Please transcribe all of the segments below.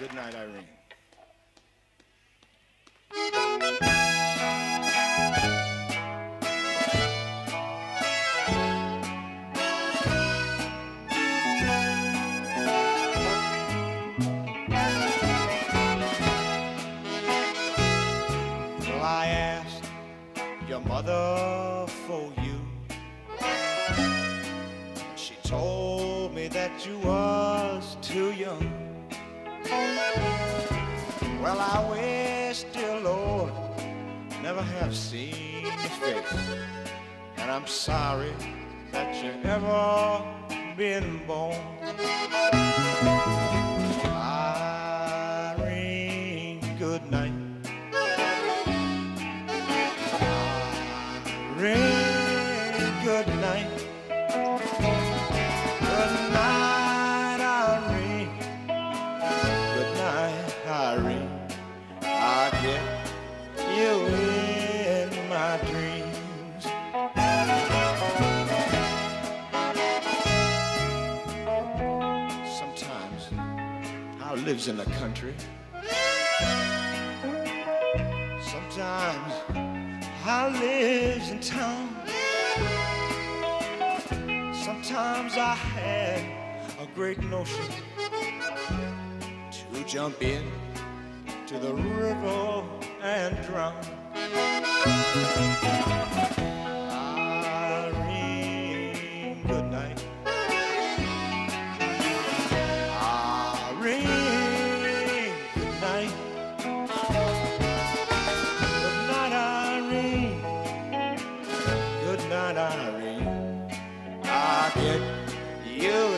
Good night, Irene. Well, I asked your mother for you. She told me that you was too young. Well, I wish, dear Lord, never have seen his face. And I'm sorry that you ever been born. Lives in the country. Sometimes I lives in town. Sometimes I had a great notion to jump in to the river and drown. You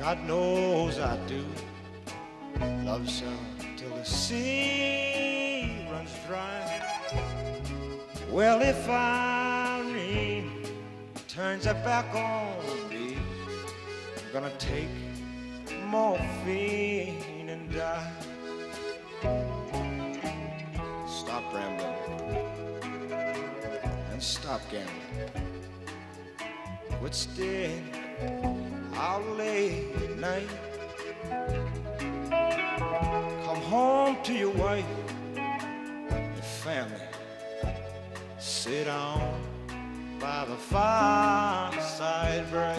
God knows I do. Loves her till the sea runs dry. Well, if Irene turns her back on me, I'm gonna take morphine and die. Stop rambling and stop gambling. Quit staying out late at night. Come home to your wife, and family. Sit down by the fireside bright.